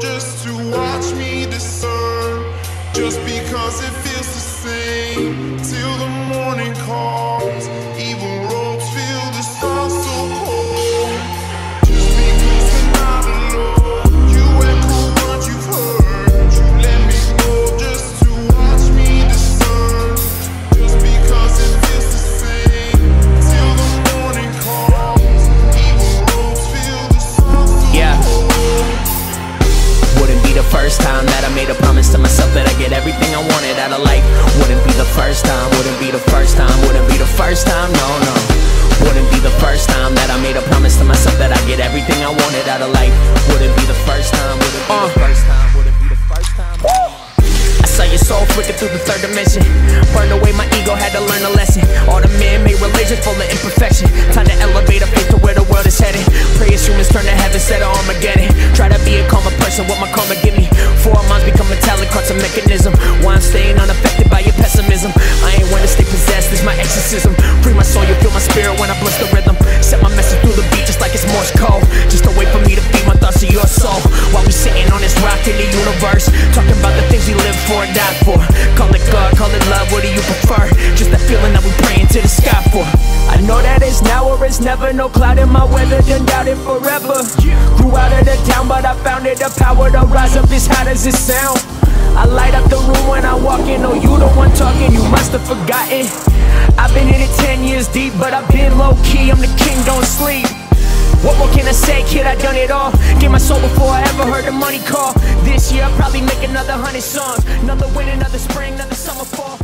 just to watch me discern. Just because it feels the same till the morning calls. Made a promise to myself that I get everything I wanted out of life. Wouldn't be the first time, wouldn't be the first time, wouldn't be the first time, no, no. Wouldn't be the first time that I made a promise to myself that I get everything I wanted out of life. Wouldn't be the first time, wouldn't be the uh. first time, wouldn't be the first time. I saw your soul flicker through the third dimension. Burned away my ego, had to learn a lesson. All the man-made religions full of imperfection. Time to elevate a faith to where the world is headed. Pray as humans turn to heaven, set of Armageddon. Try to be a calmer person, what my karma give me. And die for. Call it God, call it love, what do you prefer? Just that feeling that we praying to the sky for. I know that it's now or it's never, no cloud in my weather, doubt it forever. Grew out of the town, but I found it the power to rise up. This how does it sound? I light up the room when I walk in. Oh, you the one talking, you must have forgotten. I've been in it 10 years deep, but I've been low key. I'm the king, don't I kid? I done it all. Gave my soul before I ever heard the money call. This year, I'll probably make another hundred songs. Another win, another spring, another summer, fall.